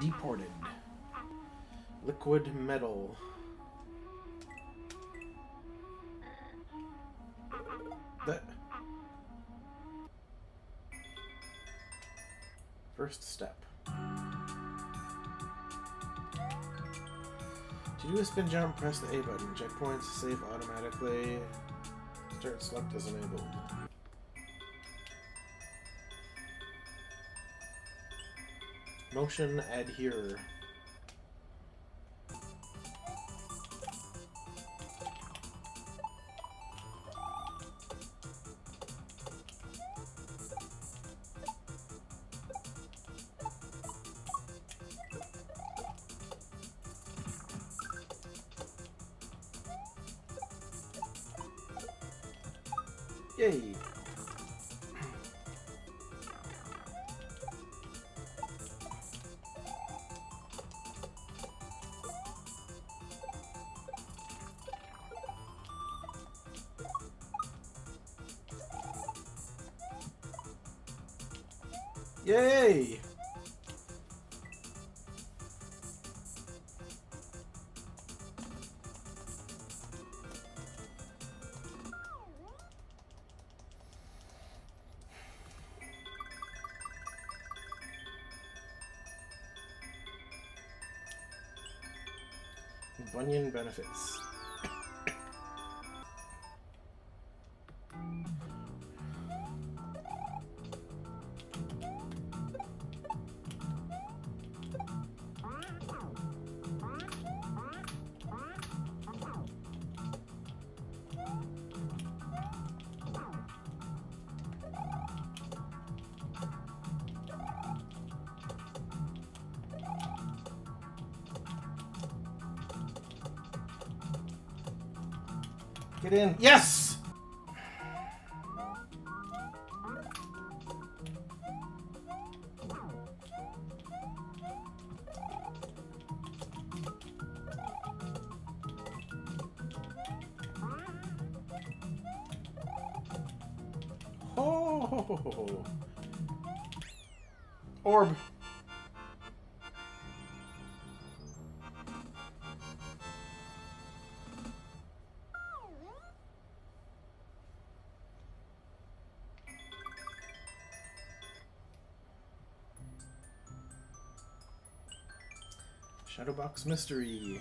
Deported. Liquid metal. That. First step. To do a spin jump, press the A button. Checkpoints save automatically. Start select is enabled. Motion adhere. Yay! Yay! Bunyan benefits. Get in. Yes! Shadowbox Mystery.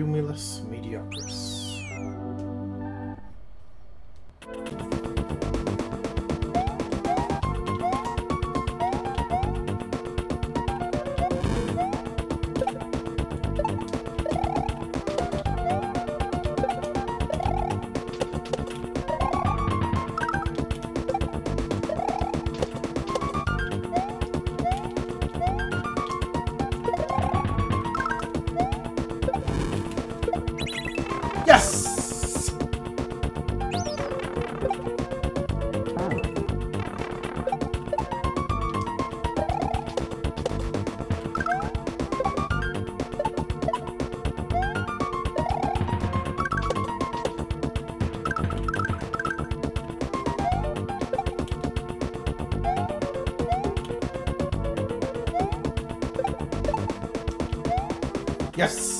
Cumulus Mediocris. Yes! Oh,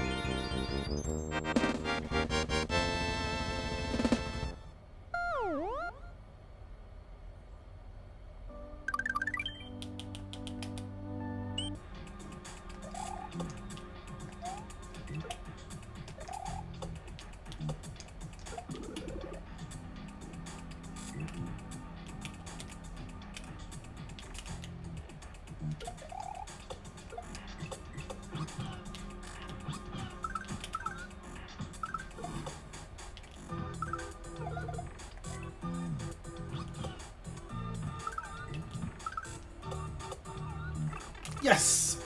Yes!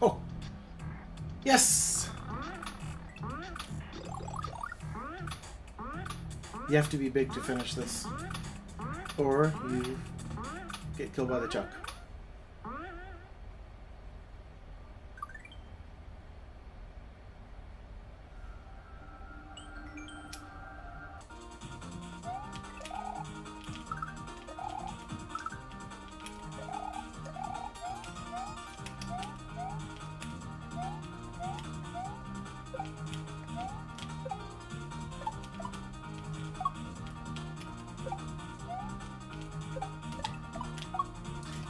Oh! Yes! You have to be big to finish this. Or you get killed by the chuck.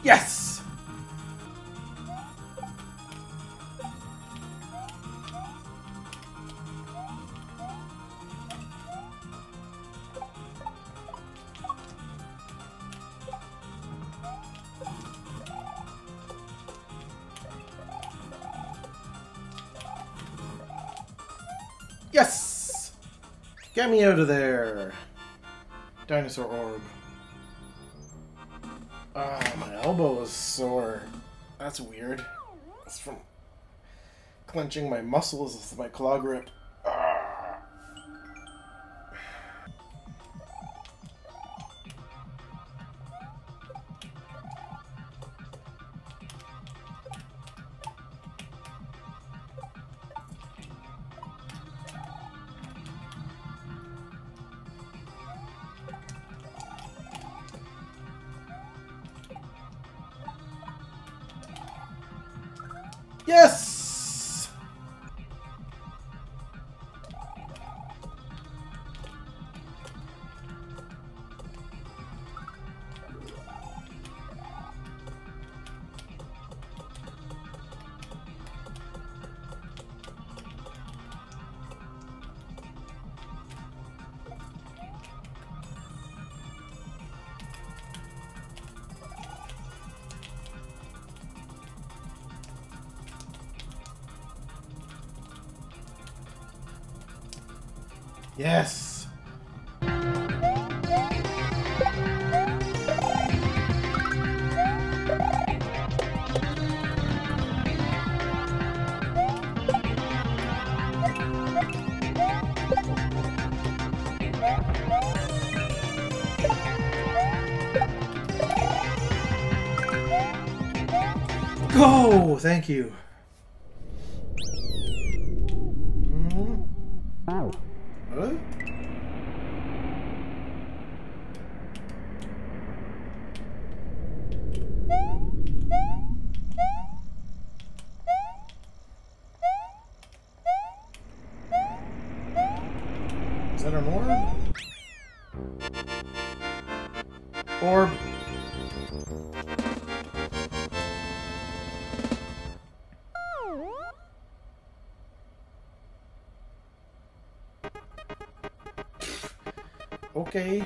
Yes! Yes! Get me out of there! Dinosaur orb. Ah, my elbow is sore. That's weird. That's from clenching my muscles with my claw grip. Yes! Yes! Go! Thank you. Okay.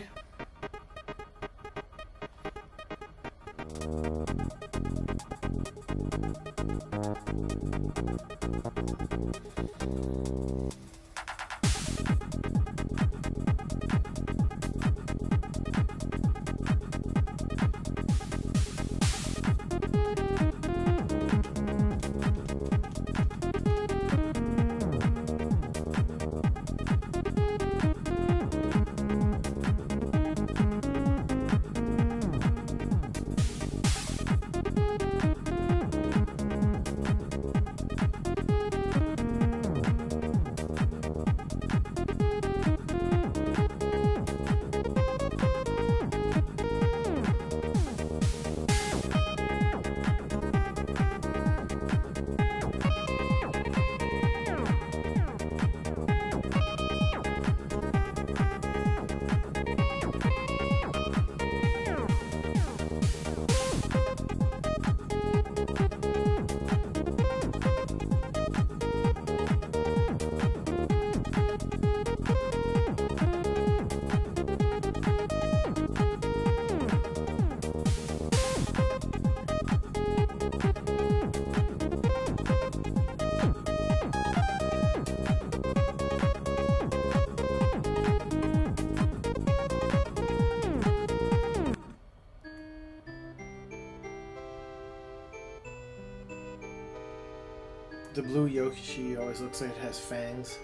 The blue Yoshi always looks like it has fangs.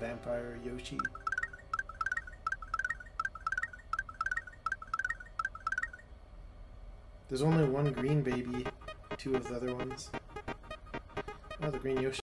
Vampire Yoshi. There's only one green baby, two of the other ones. Oh, the green Yoshi